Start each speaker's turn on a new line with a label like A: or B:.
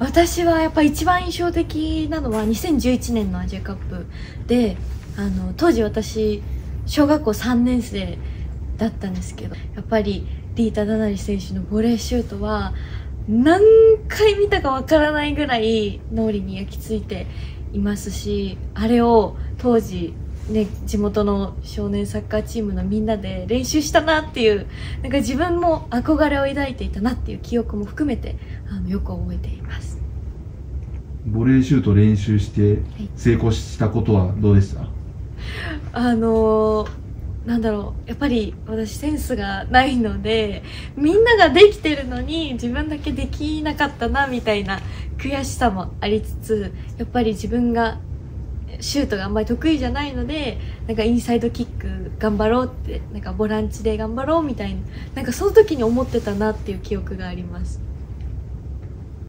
A: 私はやっぱ一番印象的なのは2011年のアジアカップであの当時私小学校3年生だったんですけどやっぱりリータ・ダナリ選手のボレーシュートは何回見たかわからないぐらい脳裏に焼き付いていますしあれを当時ね、地元の少年サッカーチームのみんなで練習したなっていうなんか自分も憧れを抱いていたなっていう記憶も含めてあのよく覚えています。
B: ボレーシュート練習して成功したことはどうでした、はい、
A: あのーなんだろうやっぱり私センスがないのでみんなができてるのに自分だけできなかったなみたいな悔しさもありつつやっぱり自分がシュートがあんまり得意じゃないのでなんかインサイドキック頑張ろうってなんかボランチで頑張ろうみたいななんかその時に思ってたなっていう記憶があります。